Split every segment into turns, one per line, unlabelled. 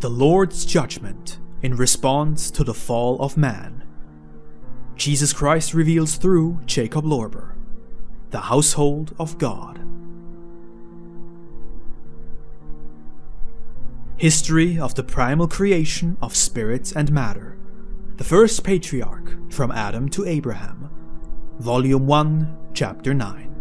The Lord's Judgment in response to the fall of man. Jesus Christ reveals through Jakob Lorber, the household of God. History of the primal creation of spirit and matter. The first patriarch from Adam to Abraham. Volume 1, Chapter 9.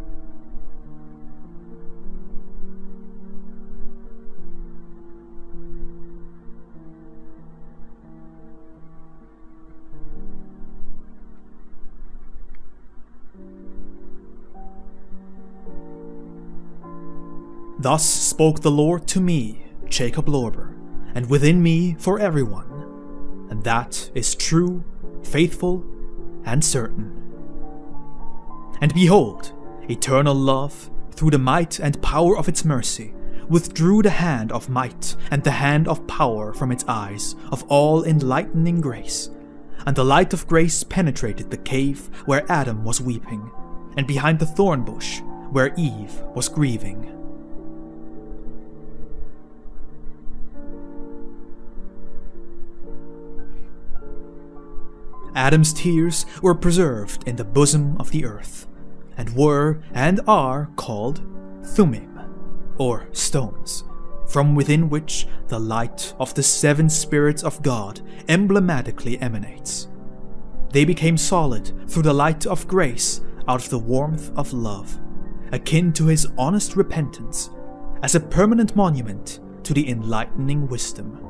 Thus spoke the Lord to me, Jakob Lorber, and within me for everyone, and that is true, faithful, and certain. And behold, eternal love, through the might and power of its mercy, withdrew the hand of might and the hand of power from its eyes of all enlightening grace, and the light of grace penetrated the cave where Adam was weeping, and behind the thorn bush where Eve was grieving. Adam's tears were preserved in the bosom of the earth, and were and are called Thummim, or stones, from within which the light of the seven spirits of God emblematically emanates. They became solid through the light of grace out of the warmth of love, akin to his honest repentance, as a permanent monument to the enlightening wisdom.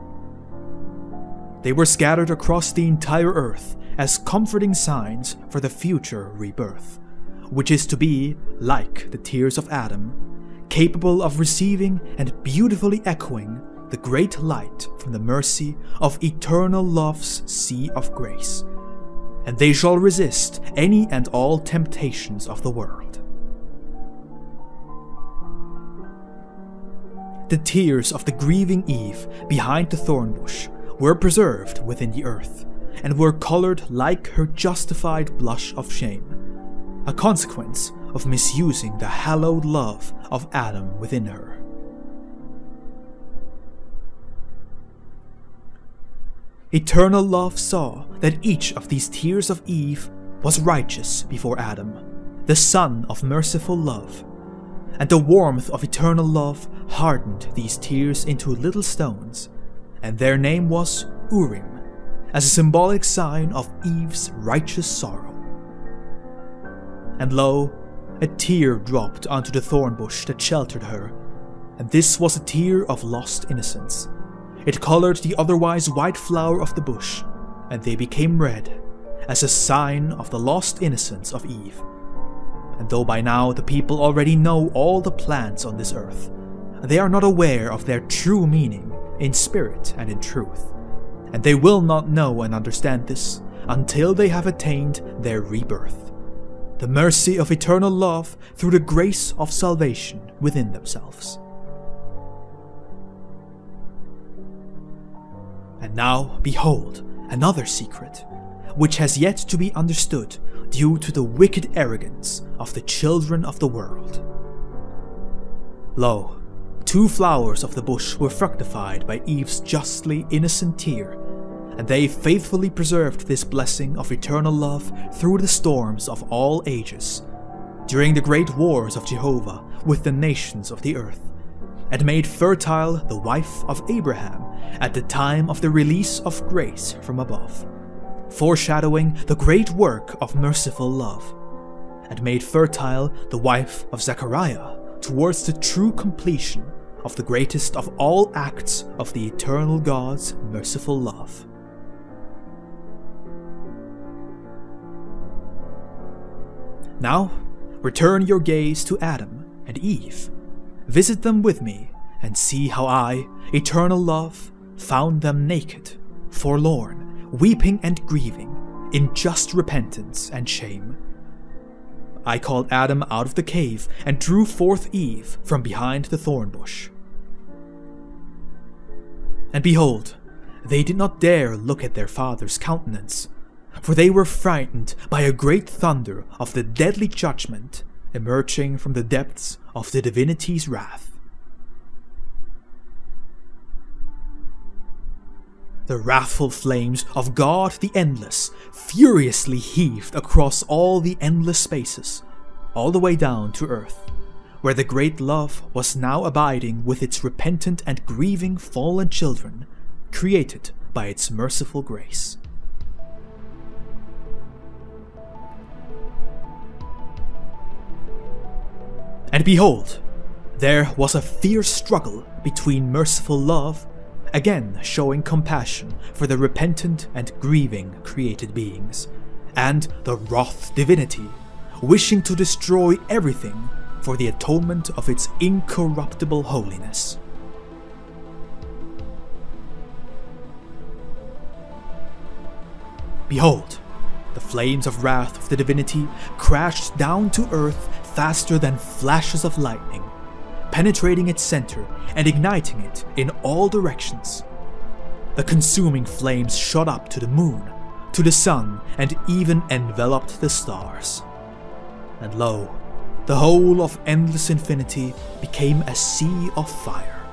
They were scattered across the entire earth as comforting signs for the future rebirth, which is to be like the tears of Adam, capable of receiving and beautifully echoing the great light from the mercy of eternal love's sea of grace, and they shall resist any and all temptations of the world. The tears of the grieving Eve behind the thorn bush were preserved within the earth, and were colored like her justified blush of shame, a consequence of misusing the hallowed love of Adam within her. Eternal love saw that each of these tears of Eve was righteous before Adam, the son of merciful love, and the warmth of eternal love hardened these tears into little stones, and their name was Urim, as a symbolic sign of Eve's righteous sorrow. And lo, a tear dropped onto the thorn bush that sheltered her, and this was a tear of lost innocence. It colored the otherwise white flower of the bush, and they became red, as a sign of the lost innocence of Eve. And though by now the people already know all the plants on this earth, they are not aware of their true meaning in spirit and in truth and they will not know and understand this until they have attained their rebirth. The mercy of eternal love through the grace of salvation within themselves. And now, behold, another secret, which has yet to be understood due to the wicked arrogance of the children of the world. Lo, two flowers of the bush were fructified by Eve's justly innocent tear and they faithfully preserved this blessing of eternal love through the storms of all ages, during the great wars of Jehovah with the nations of the earth, and made fertile the wife of Abraham at the time of the release of grace from above, foreshadowing the great work of merciful love, and made fertile the wife of Zechariah towards the true completion of the greatest of all acts of the eternal God's merciful love. Now, return your gaze to Adam and Eve. Visit them with me and see how I, eternal love, found them naked, forlorn, weeping and grieving, in just repentance and shame. I called Adam out of the cave and drew forth Eve from behind the thorn bush. And behold, they did not dare look at their father's countenance, for they were frightened by a great thunder of the deadly judgment emerging from the depths of the divinity's wrath. the wrathful flames of God the Endless furiously heaved across all the endless spaces, all the way down to earth, where the great love was now abiding with its repentant and grieving fallen children, created by its merciful grace. And behold, there was a fierce struggle between merciful love, again showing compassion for the repentant and grieving created beings, and the wrath divinity, wishing to destroy everything for the atonement of its incorruptible holiness. Behold, the flames of wrath of the divinity crashed down to earth faster than flashes of lightning, penetrating its center and igniting it in all directions. The consuming flames shot up to the moon, to the sun, and even enveloped the stars. And lo, the whole of endless infinity became a sea of fire,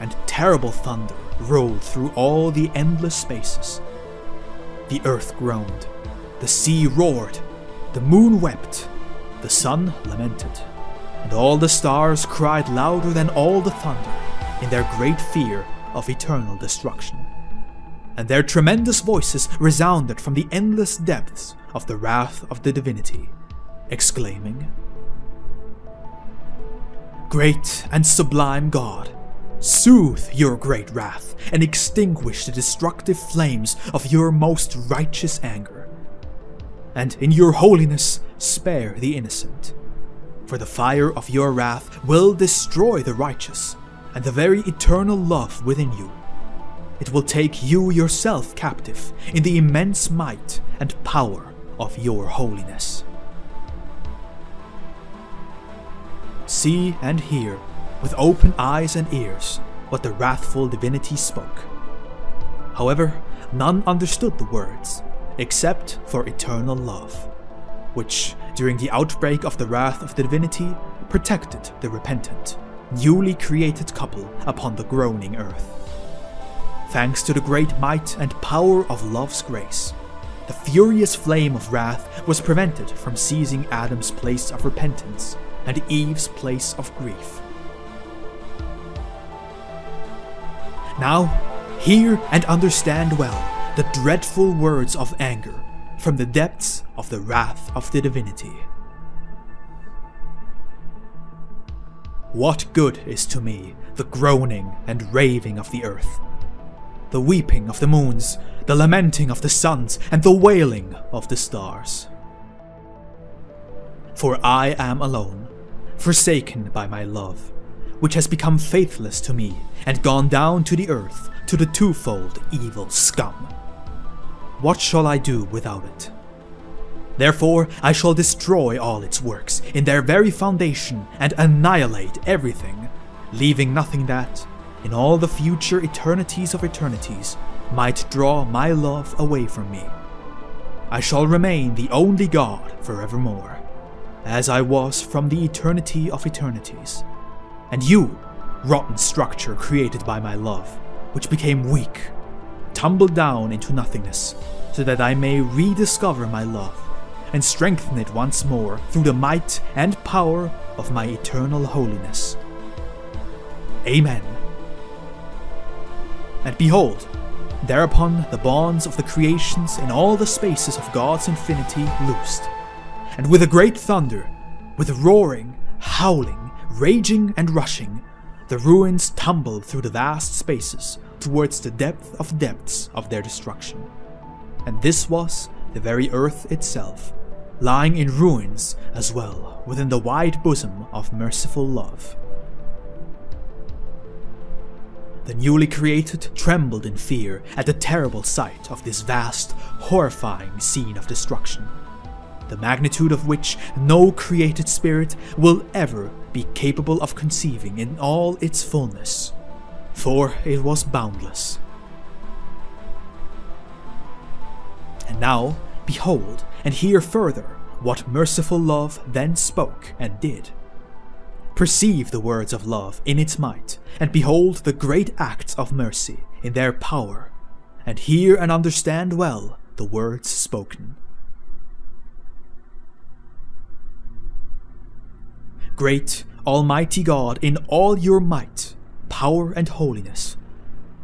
and terrible thunder rolled through all the endless spaces. The earth groaned, the sea roared, the moon wept, the sun lamented, and all the stars cried louder than all the thunder in their great fear of eternal destruction. And their tremendous voices resounded from the endless depths of the wrath of the divinity, exclaiming, Great and sublime God, soothe your great wrath and extinguish the destructive flames of your most righteous anger and in your holiness spare the innocent. For the fire of your wrath will destroy the righteous, and the very eternal love within you. It will take you yourself captive in the immense might and power of your holiness. See and hear, with open eyes and ears, what the wrathful divinity spoke. However, none understood the words, except for eternal love, which, during the outbreak of the wrath of the divinity, protected the repentant, newly created couple upon the groaning earth. Thanks to the great might and power of love's grace, the furious flame of wrath was prevented from seizing Adam's place of repentance and Eve's place of grief. Now, hear and understand well the dreadful words of anger from the depths of the wrath of the divinity. What good is to me the groaning and raving of the earth, the weeping of the moons, the lamenting of the suns, and the wailing of the stars? For I am alone, forsaken by my love, which has become faithless to me and gone down to the earth to the twofold evil scum. What shall I do without it? Therefore, I shall destroy all its works in their very foundation and annihilate everything, leaving nothing that, in all the future eternities of eternities, might draw my love away from me. I shall remain the only God forevermore, as I was from the eternity of eternities. And you, rotten structure created by my love, which became weak, tumbled down into nothingness, so that I may rediscover my love and strengthen it once more through the might and power of my eternal holiness. Amen. And behold, thereupon the bonds of the creations in all the spaces of God's infinity loosed, and with a great thunder, with roaring, howling, raging, and rushing, the ruins tumbled through the vast spaces towards the depth of depths of their destruction. And this was the very earth itself, lying in ruins as well within the wide bosom of merciful love. The newly created trembled in fear at the terrible sight of this vast, horrifying scene of destruction, the magnitude of which no created spirit will ever be capable of conceiving in all its fullness, for it was boundless. And now, behold and hear further what merciful love then spoke and did. Perceive the words of love in its might, and behold the great acts of mercy in their power, and hear and understand well the words spoken. Great Almighty God, in all your might, power, and holiness,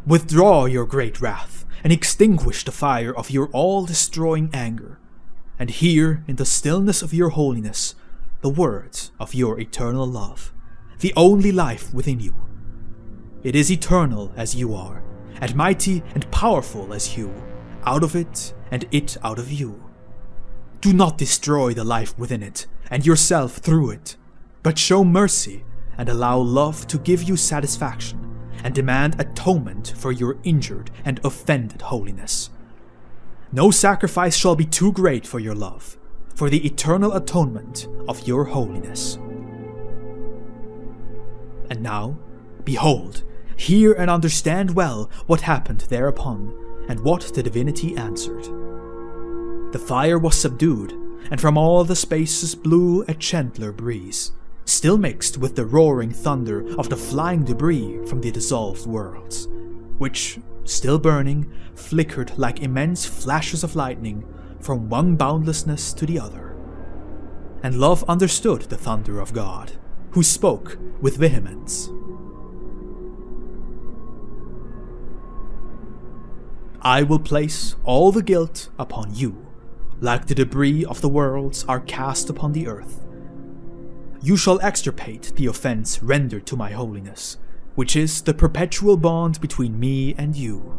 withdraw your great wrath and extinguish the fire of your all destroying anger, and hear in the stillness of your holiness the words of your eternal love, the only life within you. It is eternal as you are, and mighty and powerful as you, out of it and it out of you. Do not destroy the life within it and yourself through it, but show mercy and allow love to give you satisfaction and demand atonement for your injured and offended holiness. No sacrifice shall be too great for your love, for the eternal atonement of your holiness. And now, behold, hear and understand well what happened thereupon, and what the divinity answered. The fire was subdued, and from all the spaces blew a gentler breeze, still mixed with the roaring thunder of the flying debris from the dissolved worlds, which, still burning, flickered like immense flashes of lightning from one boundlessness to the other. And love understood the thunder of God, who spoke with vehemence. I will place all the guilt upon you, like the debris of the worlds are cast upon the earth. You shall extirpate the offense rendered to my holiness, which is the perpetual bond between me and you.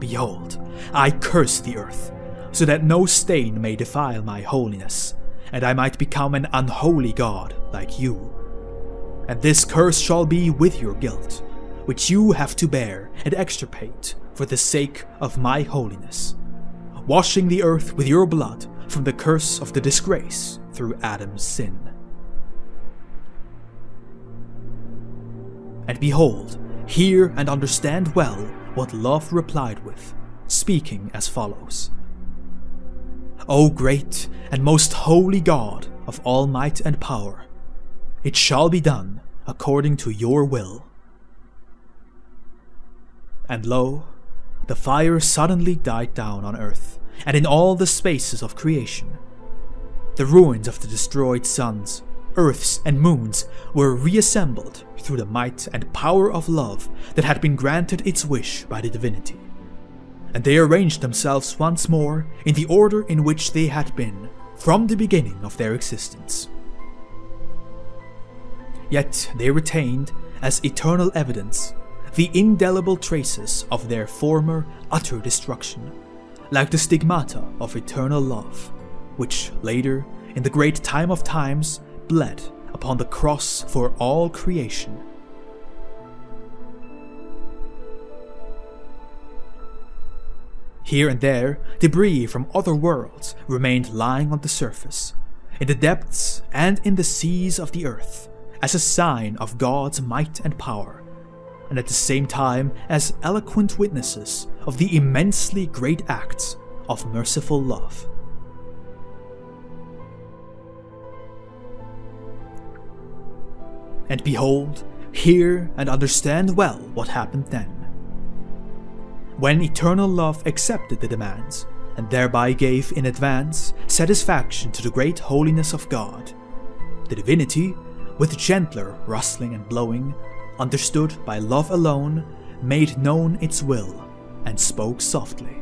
Behold, I curse the earth, so that no stain may defile my holiness, and I might become an unholy god like you. And this curse shall be with your guilt, which you have to bear and extirpate for the sake of my holiness, washing the earth with your blood from the curse of the disgrace through Adam's sin. And behold, hear and understand well what love replied with, speaking as follows O great and most holy God of all might and power, it shall be done according to your will. And lo, the fire suddenly died down on earth, and in all the spaces of creation. The ruins of the destroyed suns, earths, and moons were reassembled through the might and power of love that had been granted its wish by the divinity. And they arranged themselves once more in the order in which they had been from the beginning of their existence. Yet they retained, as eternal evidence, the indelible traces of their former utter destruction, like the stigmata of eternal love, which later, in the great time of times, bled upon the cross for all creation. Here and there, debris from other worlds remained lying on the surface, in the depths and in the seas of the earth, as a sign of God's might and power and at the same time as eloquent witnesses of the immensely great acts of merciful love. And behold, hear and understand well what happened then. When eternal love accepted the demands, and thereby gave in advance satisfaction to the great holiness of God, the divinity, with gentler rustling and blowing, understood by love alone, made known its will, and spoke softly.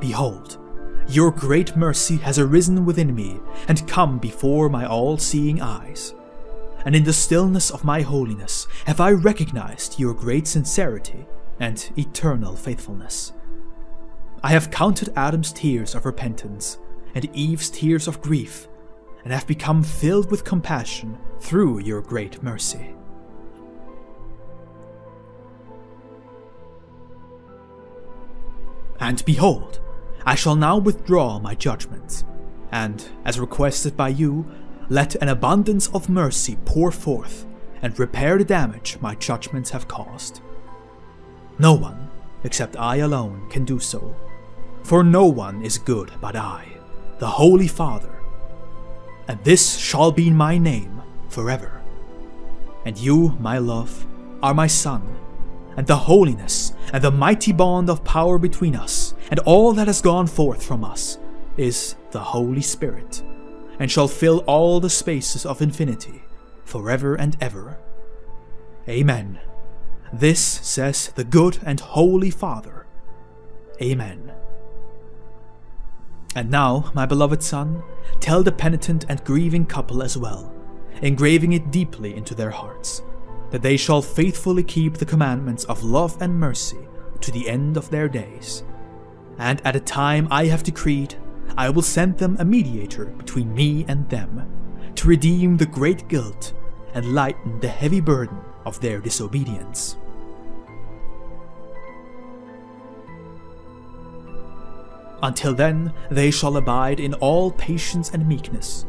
Behold, your great mercy has arisen within me and come before my all seeing eyes. And in the stillness of my holiness have I recognized your great sincerity and eternal faithfulness. I have counted Adam's tears of repentance and Eve's tears of grief and have become filled with compassion through your great mercy. And behold, I shall now withdraw my judgment, and, as requested by you, let an abundance of mercy pour forth and repair the damage my judgments have caused. No one, except I alone, can do so, for no one is good but I, the Holy Father, and this shall be my name forever. And you, my love, are my son, and the holiness, and the mighty bond of power between us, and all that has gone forth from us, is the Holy Spirit, and shall fill all the spaces of infinity, forever and ever. Amen. This says the good and holy Father. Amen. And now, my beloved Son, tell the penitent and grieving couple as well, engraving it deeply into their hearts, that they shall faithfully keep the commandments of love and mercy to the end of their days. And at a time I have decreed, I will send them a mediator between me and them, to redeem the great guilt and lighten the heavy burden of their disobedience. Until then, they shall abide in all patience and meekness,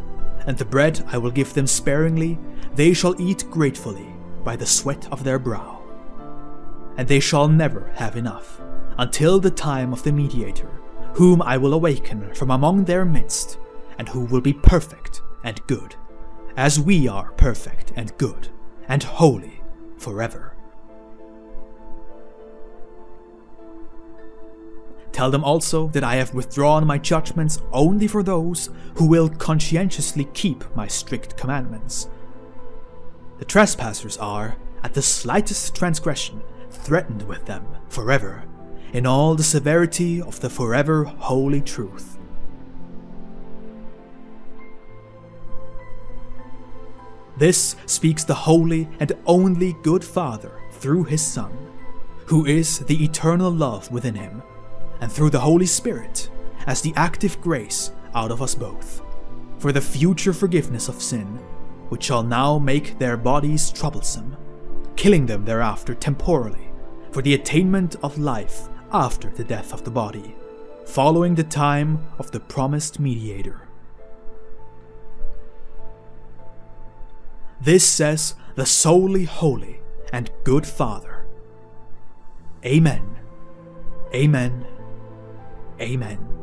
and the bread I will give them sparingly, they shall eat gratefully by the sweat of their brow. And they shall never have enough, until the time of the mediator, whom I will awaken from among their midst, and who will be perfect and good, as we are perfect and good, and holy forever. Tell them also that I have withdrawn my judgments only for those who will conscientiously keep my strict commandments. The trespassers are, at the slightest transgression, threatened with them forever, in all the severity of the forever holy truth. This speaks the holy and only good Father through his Son, who is the eternal love within him and through the Holy Spirit as the active grace out of us both, for the future forgiveness of sin, which shall now make their bodies troublesome, killing them thereafter temporally, for the attainment of life after the death of the body, following the time of the promised mediator. This says the solely holy and good Father. Amen. Amen Amen.